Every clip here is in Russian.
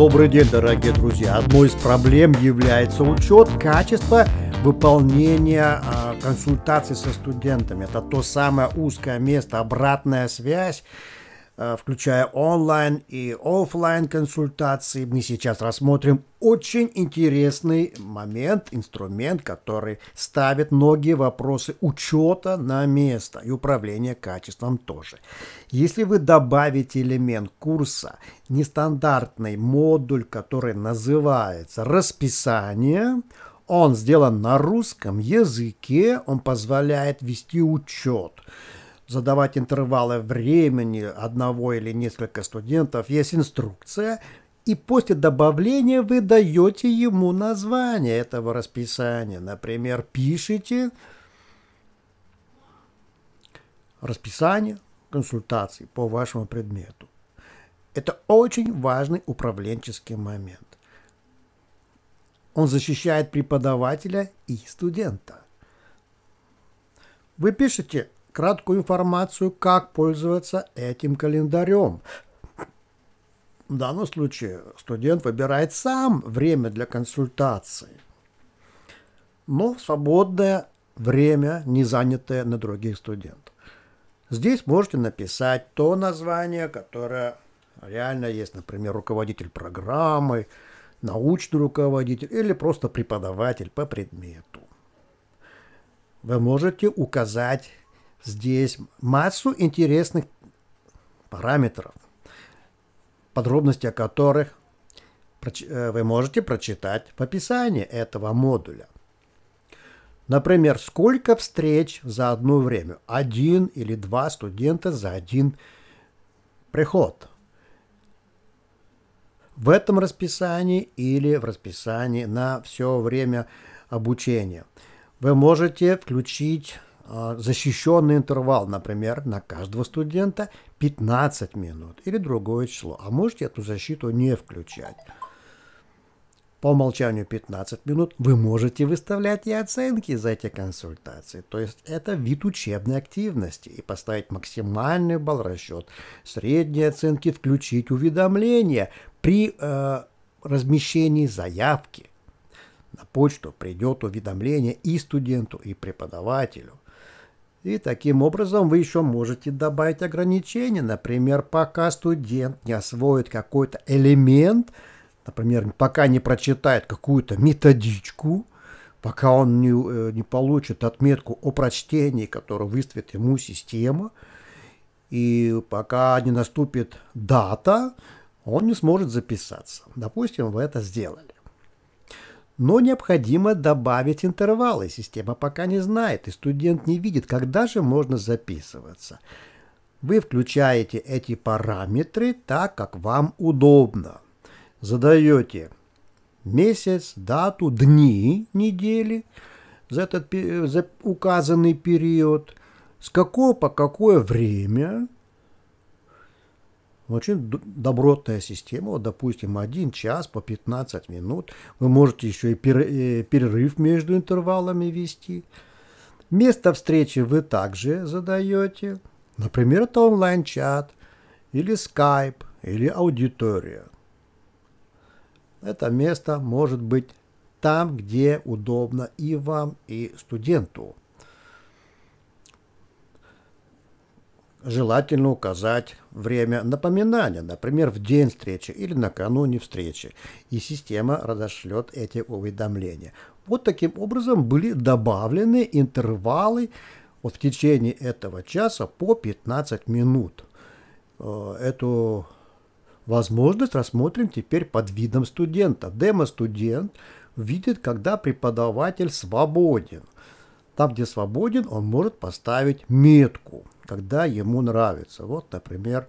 Добрый день, дорогие друзья. Одной из проблем является учет качества выполнения э, консультаций со студентами. Это то самое узкое место, обратная связь, включая онлайн и офлайн консультации. Мы сейчас рассмотрим очень интересный момент, инструмент, который ставит многие вопросы учета на место и управления качеством тоже. Если вы добавите элемент курса, нестандартный модуль, который называется расписание, он сделан на русском языке, он позволяет вести учет задавать интервалы времени одного или несколько студентов, есть инструкция, и после добавления вы даете ему название этого расписания. Например, пишите расписание консультаций по вашему предмету. Это очень важный управленческий момент. Он защищает преподавателя и студента. Вы пишете краткую информацию, как пользоваться этим календарем. В данном случае студент выбирает сам время для консультации, но свободное время, не занятое на других студентов. Здесь можете написать то название, которое реально есть, например, руководитель программы, научный руководитель или просто преподаватель по предмету. Вы можете указать здесь массу интересных параметров, подробности о которых э, вы можете прочитать в описании этого модуля. Например, сколько встреч за одно время? Один или два студента за один приход. В этом расписании или в расписании на все время обучения. Вы можете включить защищенный интервал, например, на каждого студента 15 минут или другое число. А можете эту защиту не включать. По умолчанию 15 минут вы можете выставлять и оценки за эти консультации. То есть это вид учебной активности. И поставить максимальный балл расчет, средние оценки, включить уведомления при э, размещении заявки. На почту придет уведомление и студенту, и преподавателю. И таким образом вы еще можете добавить ограничения. Например, пока студент не освоит какой-то элемент, например, пока не прочитает какую-то методичку, пока он не, э, не получит отметку о прочтении, которую выставит ему система, и пока не наступит дата, он не сможет записаться. Допустим, вы это сделали но необходимо добавить интервалы. Система пока не знает, и студент не видит, когда же можно записываться. Вы включаете эти параметры так, как вам удобно. Задаете месяц, дату, дни недели за этот за указанный период, с какого по какое время – очень добротная система, вот, допустим, один час по 15 минут. Вы можете еще и перерыв между интервалами вести. Место встречи вы также задаете. Например, это онлайн-чат, или скайп, или аудитория. Это место может быть там, где удобно и вам, и студенту. Желательно указать время напоминания, например, в день встречи или накануне встречи, и система разошлет эти уведомления. Вот таким образом были добавлены интервалы вот в течение этого часа по 15 минут. Э, эту возможность рассмотрим теперь под видом студента. Демо-студент видит, когда преподаватель свободен. Там, где свободен, он может поставить метку – когда ему нравится. Вот, например,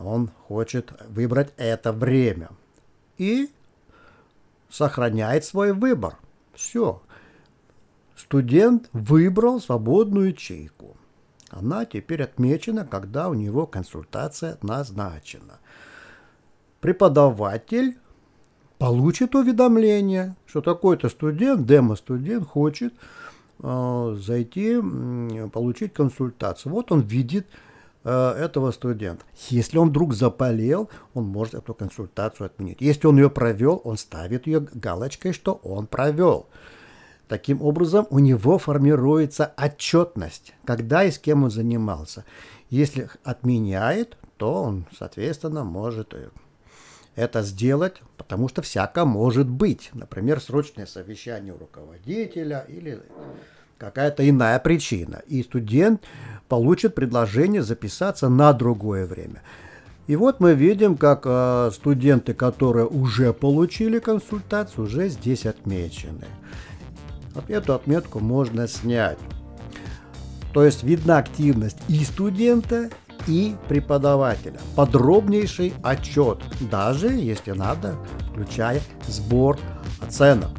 он хочет выбрать это время. И сохраняет свой выбор. Все. Студент выбрал свободную ячейку. Она теперь отмечена, когда у него консультация назначена. Преподаватель получит уведомление, что такой-то студент, демо-студент хочет зайти, получить консультацию. Вот он видит э, этого студента. Если он вдруг заболел, он может эту консультацию отменить. Если он ее провел, он ставит ее галочкой, что он провел. Таким образом, у него формируется отчетность, когда и с кем он занимался. Если отменяет, то он, соответственно, может э, это сделать, потому что всяко может быть. Например, срочное совещание у руководителя или какая-то иная причина. И студент получит предложение записаться на другое время. И вот мы видим, как э, студенты, которые уже получили консультацию, уже здесь отмечены. Эту отметку можно снять. То есть видна активность и студента, и преподавателя. Подробнейший отчет, даже если надо, включая сбор оценок.